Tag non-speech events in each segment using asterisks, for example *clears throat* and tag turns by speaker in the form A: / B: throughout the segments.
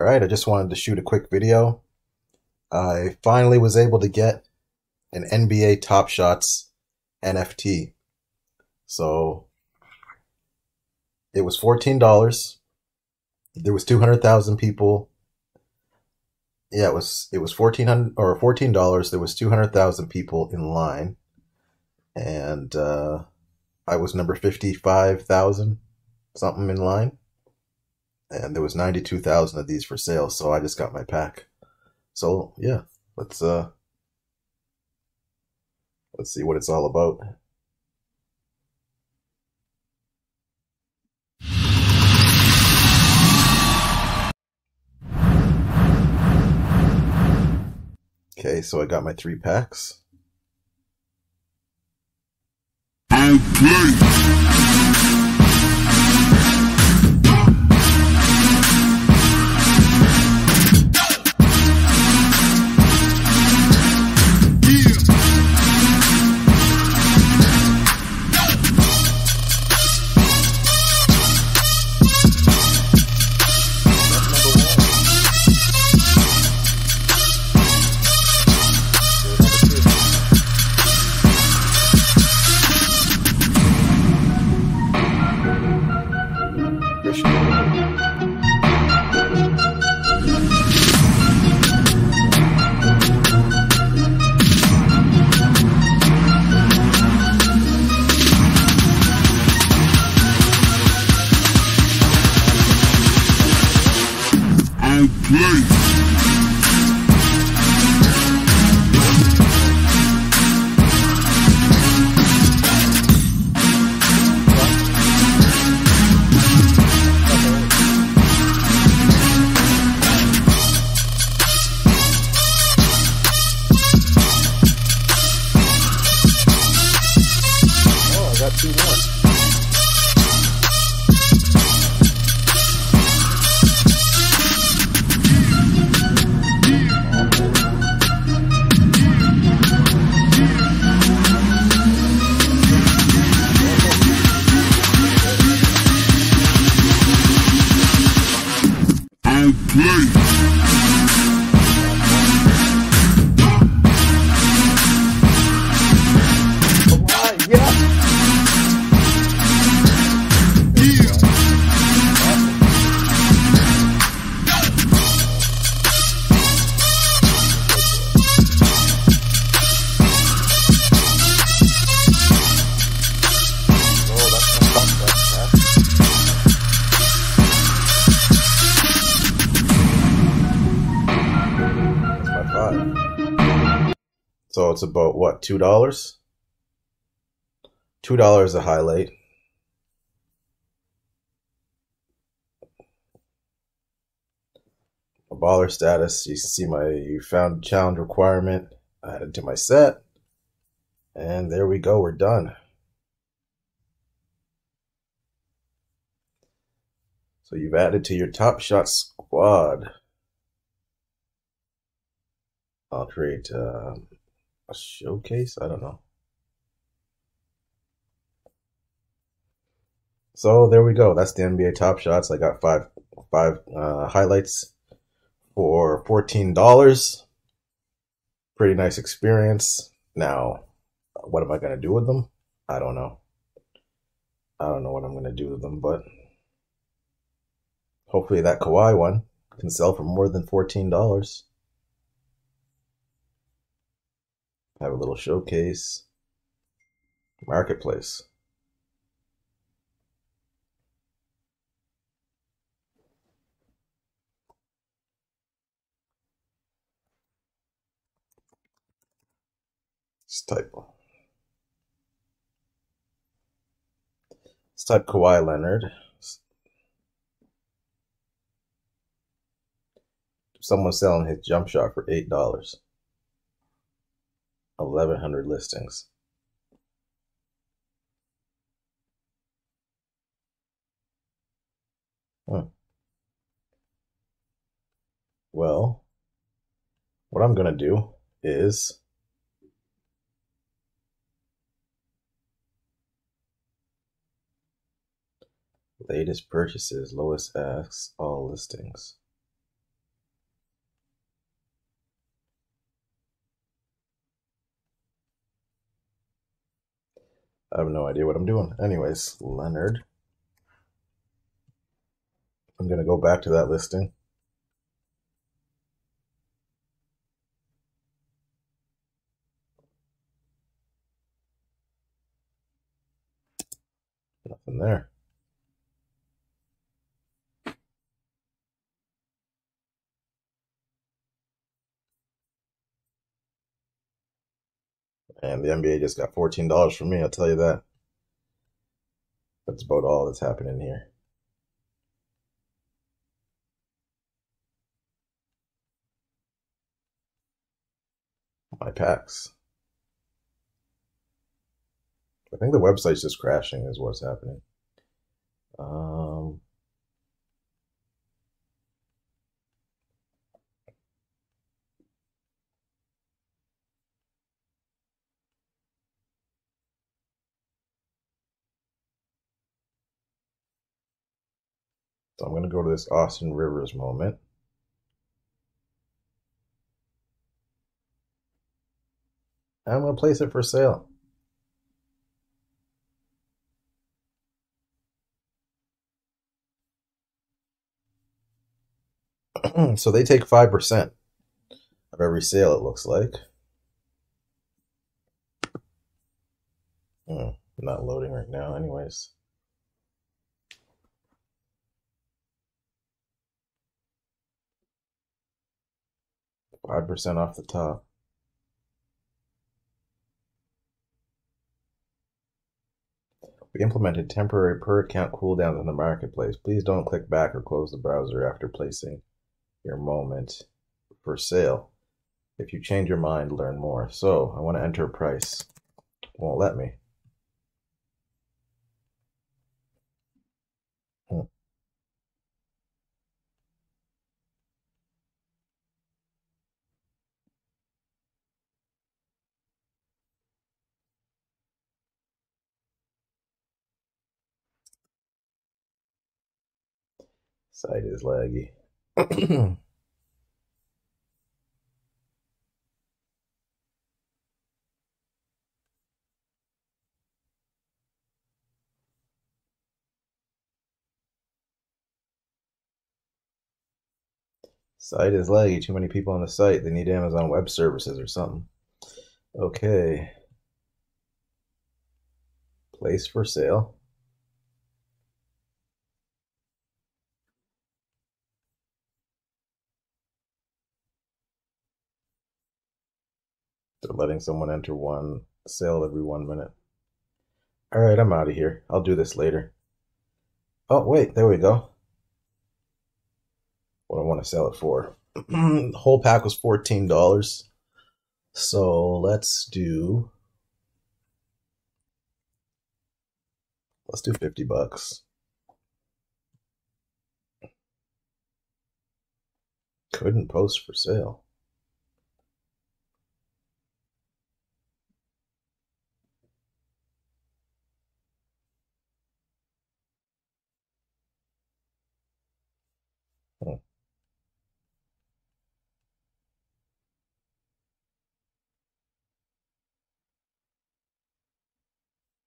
A: All right, I just wanted to shoot a quick video. I finally was able to get an NBA Top Shots NFT. So it was $14. There was 200,000 people. Yeah, it was it was 1400 or $14. There was 200,000 people in line. And uh I was number 55,000 something in line and there was 92,000 of these for sale, so I just got my pack. So, yeah, let's uh let's see what it's all about. Okay, so I got my three packs. Oh, it's about what, two dollars? Two dollars a highlight. A baller status. You see my you found challenge requirement added to my set. And there we go, we're done. So you've added to your Top Shot squad. I'll create uh, a showcase. I don't know. So there we go. That's the NBA Top Shots. I got five five uh, highlights for fourteen dollars. Pretty nice experience. Now, what am I gonna do with them? I don't know. I don't know what I'm gonna do with them, but hopefully that Kawhi one can sell for more than fourteen dollars. Have a little showcase. Marketplace. Let's type. Let's type Kawhi Leonard. Someone's selling his jump shot for eight dollars. Eleven hundred listings. Hmm. Well, what I'm gonna do is latest purchases, lowest asks, all listings. I have no idea what I'm doing. Anyways, Leonard. I'm going to go back to that listing. Nothing there. And the NBA just got $14 from me, I'll tell you that. That's about all that's happening here. My packs. I think the website's just crashing is what's happening. Um, So I'm going to go to this Austin Rivers moment. I'm going to place it for sale. *clears throat* so they take 5% of every sale, it looks like. Hmm, not loading right now, anyways. Five percent off the top. We implemented temporary per account cooldowns in the marketplace. Please don't click back or close the browser after placing your moment for sale. If you change your mind, learn more. So I want to enter a price. Won't let me. Site is laggy. *clears throat* Site is laggy. Too many people on the site. They need Amazon Web Services or something. Okay. Place for sale. They're letting someone enter one sale every one minute. All right, I'm out of here. I'll do this later. Oh, wait, there we go. What I want to sell it for. the *clears throat* whole pack was $14. So let's do let's do 50 bucks. Couldn't post for sale.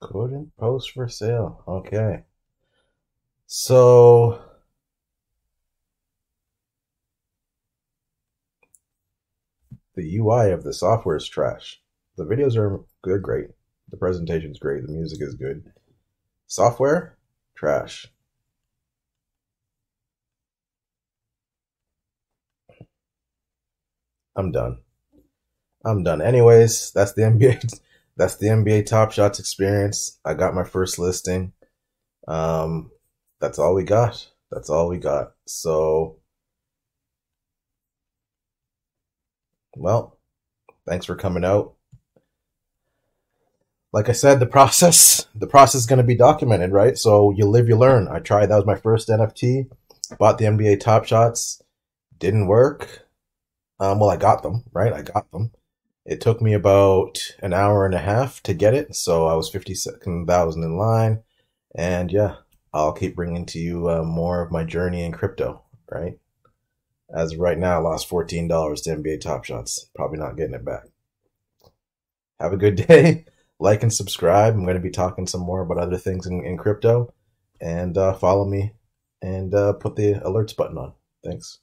A: Couldn't post for sale. Okay. So the UI of the software is trash. The videos are good, great. The presentation is great. The music is good. Software, trash. I'm done. I'm done. Anyways, that's the *laughs* NBA that's the NBA Top Shots experience. I got my first listing. Um, that's all we got. That's all we got. So, well, thanks for coming out. Like I said, the process, the process is going to be documented, right? So you live, you learn. I tried. That was my first NFT. Bought the NBA Top Shots. Didn't work. Um, well, I got them, right? I got them. It took me about an hour and a half to get it, so I was 52,000 in line. And yeah, I'll keep bringing to you uh, more of my journey in crypto, right? As right now, I lost $14 to NBA Top Shots. Probably not getting it back. Have a good *laughs* day. like and subscribe. I'm going to be talking some more about other things in, in crypto. And uh, follow me and uh, put the alerts button on. Thanks.